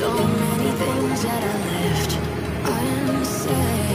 so many things that are left unsaid.